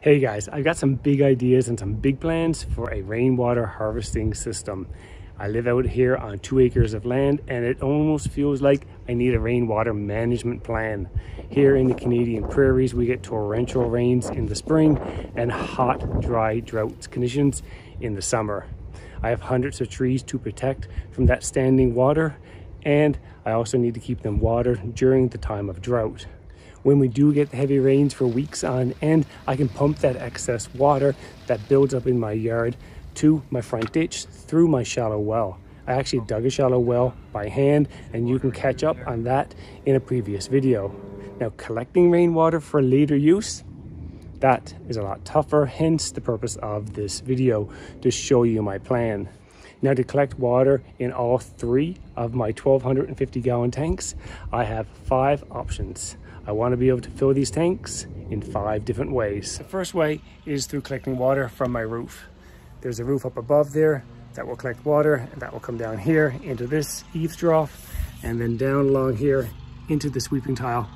Hey guys, I've got some big ideas and some big plans for a rainwater harvesting system. I live out here on two acres of land and it almost feels like I need a rainwater management plan. Here in the Canadian prairies, we get torrential rains in the spring and hot, dry drought conditions in the summer. I have hundreds of trees to protect from that standing water and I also need to keep them watered during the time of drought. When we do get the heavy rains for weeks on end, I can pump that excess water that builds up in my yard to my front ditch through my shallow well. I actually dug a shallow well by hand and you can catch up on that in a previous video. Now collecting rainwater for later use, that is a lot tougher, hence the purpose of this video, to show you my plan. Now to collect water in all three of my 1250 gallon tanks, I have five options. I want to be able to fill these tanks in five different ways. The first way is through collecting water from my roof. There's a roof up above there that will collect water and that will come down here into this eaves trough and then down along here into the weeping tile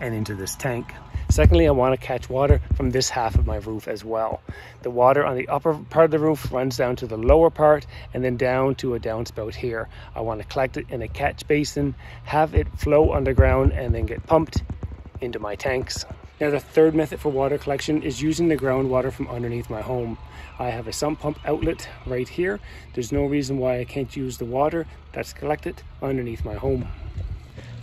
and into this tank. Secondly, I want to catch water from this half of my roof as well. The water on the upper part of the roof runs down to the lower part and then down to a downspout here. I want to collect it in a catch basin, have it flow underground and then get pumped into my tanks. Now the third method for water collection is using the groundwater from underneath my home. I have a sump pump outlet right here. There's no reason why I can't use the water that's collected underneath my home.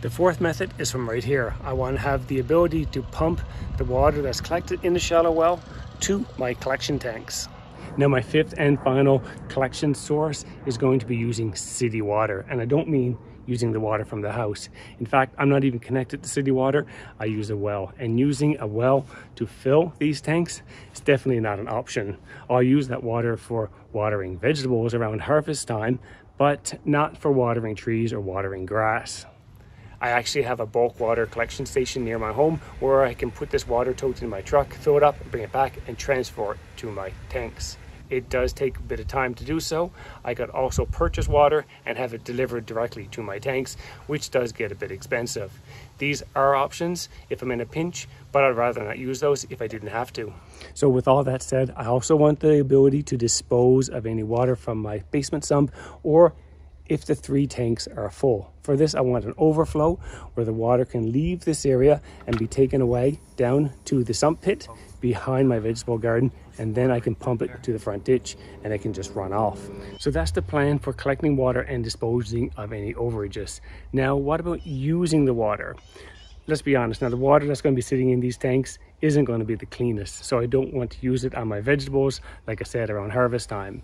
The fourth method is from right here. I want to have the ability to pump the water that's collected in the shallow well to my collection tanks. Now my fifth and final collection source is going to be using city water. And I don't mean using the water from the house. In fact, I'm not even connected to city water. I use a well and using a well to fill these tanks is definitely not an option. I'll use that water for watering vegetables around harvest time, but not for watering trees or watering grass. I actually have a bulk water collection station near my home where I can put this water tote in my truck, fill it up, bring it back and transfer it to my tanks. It does take a bit of time to do so. I could also purchase water and have it delivered directly to my tanks, which does get a bit expensive. These are options if I'm in a pinch, but I'd rather not use those if I didn't have to. So with all that said, I also want the ability to dispose of any water from my basement sump or if the three tanks are full. For this, I want an overflow where the water can leave this area and be taken away down to the sump pit behind my vegetable garden and then I can pump it to the front ditch and it can just run off. So that's the plan for collecting water and disposing of any overages. Now, what about using the water? Let's be honest, now the water that's going to be sitting in these tanks isn't going to be the cleanest, so I don't want to use it on my vegetables, like I said, around harvest time.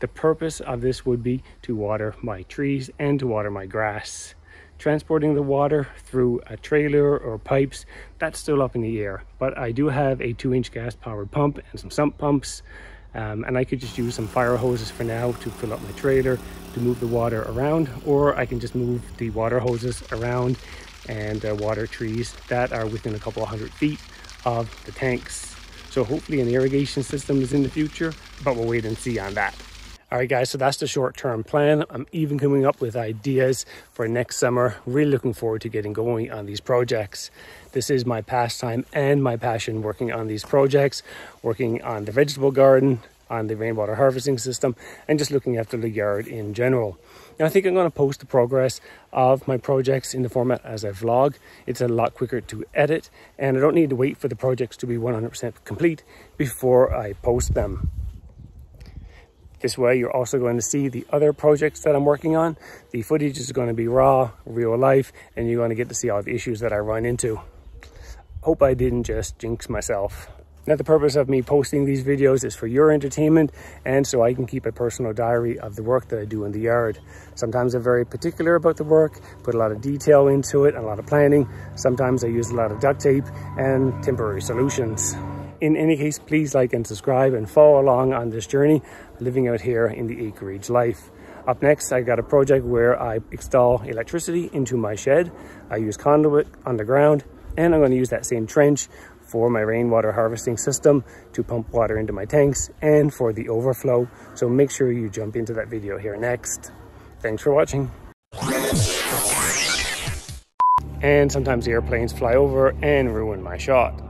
The purpose of this would be to water my trees and to water my grass. Transporting the water through a trailer or pipes, that's still up in the air. But I do have a two inch gas powered pump and some sump pumps. Um, and I could just use some fire hoses for now to fill up my trailer to move the water around, or I can just move the water hoses around and uh, water trees that are within a couple of hundred feet of the tanks. So hopefully an irrigation system is in the future, but we'll wait and see on that. All right, guys, so that's the short-term plan. I'm even coming up with ideas for next summer. Really looking forward to getting going on these projects. This is my pastime and my passion working on these projects, working on the vegetable garden, on the rainwater harvesting system, and just looking after the yard in general. Now, I think I'm going to post the progress of my projects in the format as a vlog. It's a lot quicker to edit, and I don't need to wait for the projects to be 100% complete before I post them. This way you're also going to see the other projects that I'm working on. The footage is going to be raw, real life, and you're going to get to see all the issues that I run into. Hope I didn't just jinx myself. Now the purpose of me posting these videos is for your entertainment and so I can keep a personal diary of the work that I do in the yard. Sometimes I'm very particular about the work, put a lot of detail into it, a lot of planning. Sometimes I use a lot of duct tape and temporary solutions. In any case, please like and subscribe and follow along on this journey living out here in the acreage life. Up next, I got a project where I install electricity into my shed. I use conduit underground and I'm going to use that same trench for my rainwater harvesting system to pump water into my tanks and for the overflow. So make sure you jump into that video here next. Thanks for watching. And sometimes the airplanes fly over and ruin my shot.